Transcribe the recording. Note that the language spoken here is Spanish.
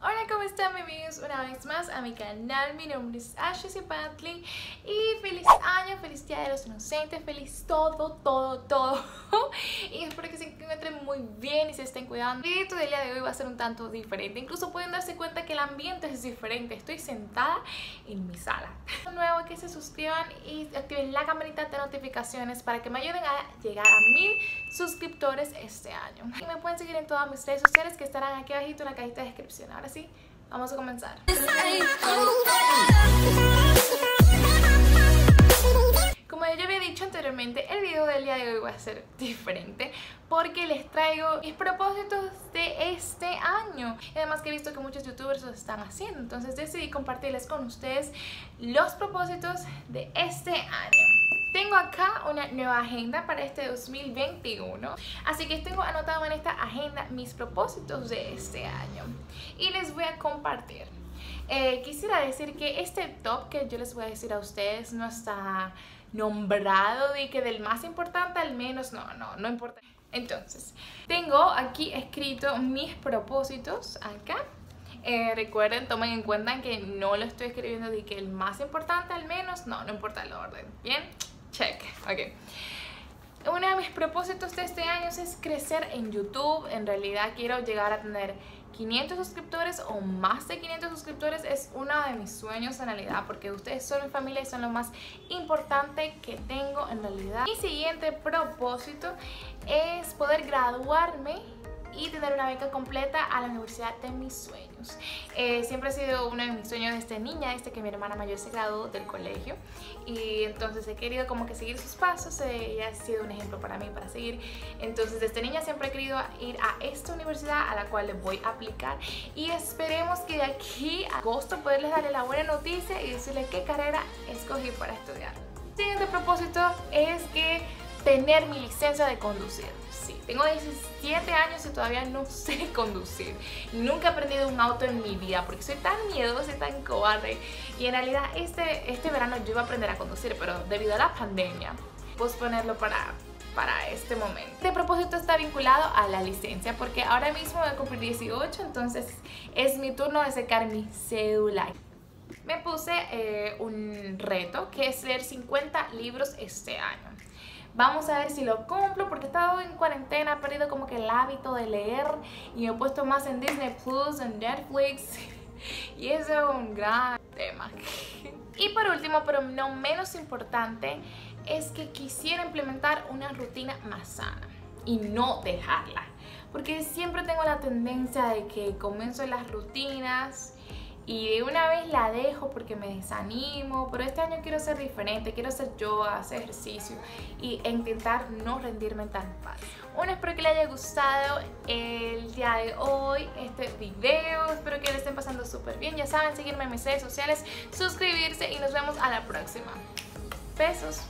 Hola, ¿cómo están? Bienvenidos una vez más a mi canal. Mi nombre es Ashley Patley y feliz año, feliz día de los inocentes, feliz todo, todo, todo. y espero que se encuentren muy bien y se estén cuidando. El video del día de hoy va a ser un tanto diferente. Incluso pueden darse cuenta que el ambiente es diferente. Estoy sentada en mi sala. Nuevo que se suscriban y activen la campanita de notificaciones para que me ayuden a llegar a mil suscriptores este año. Y me pueden seguir en todas mis redes sociales que estarán aquí abajito en la cajita de descripción. Ahora sí, vamos a comenzar. Va a ser diferente porque les traigo mis propósitos de este año. Y además que he visto que muchos youtubers lo están haciendo, entonces decidí compartirles con ustedes los propósitos de este año. Tengo acá una nueva agenda para este 2021, así que tengo anotado en esta agenda mis propósitos de este año y les voy a compartir. Eh, quisiera decir que este top que yo les voy a decir a ustedes no está nombrado de que del más importante al menos, no, no, no importa. Entonces, tengo aquí escrito mis propósitos acá. Eh, recuerden, tomen en cuenta que no lo estoy escribiendo de que el más importante al menos, no, no importa el orden, ¿bien? Check, ok. Uno de mis propósitos de este año es crecer en YouTube. En realidad quiero llegar a tener 500 suscriptores o más de 500 suscriptores es uno de mis sueños en realidad porque ustedes son mi familia y son lo más importante que tengo en realidad. Mi siguiente propósito es poder graduarme y tener una beca completa a la universidad de mis sueños. Eh, siempre ha sido uno de mis sueños desde niña, desde que mi hermana mayor se graduó del colegio y entonces he querido como que seguir sus pasos, ella ha sido un ejemplo para mí para seguir. Entonces desde niña siempre he querido ir a esta universidad a la cual le voy a aplicar y esperemos que de aquí a agosto poderles darle la buena noticia y decirles qué carrera escogí para estudiar. El siguiente propósito es que tener mi licencia de conducir. Sí, tengo 17 años y todavía no sé conducir. Nunca he aprendido un auto en mi vida porque soy tan miedosa y tan cobarde. Y en realidad este, este verano yo iba a aprender a conducir, pero debido a la pandemia, posponerlo para para este momento. Este propósito está vinculado a la licencia porque ahora mismo voy a cumplir 18, entonces es mi turno de sacar mi cédula. Me puse eh, un reto que es leer 50 libros este año. Vamos a ver si lo cumplo porque he estado en cuarentena, he perdido como que el hábito de leer y me he puesto más en Disney Plus, en Netflix y eso es un gran tema. Y por último, pero no menos importante, es que quisiera implementar una rutina más sana y no dejarla. Porque siempre tengo la tendencia de que comienzo las rutinas y de una vez la dejo porque me desanimo, pero este año quiero ser diferente, quiero hacer yoga, hacer ejercicio y, intentar no rendirme tan fácil. Bueno, espero que les haya gustado el día de hoy este video, espero que le estén pasando súper bien, ya saben, seguirme en mis redes sociales, suscribirse y nos vemos a la próxima. Besos.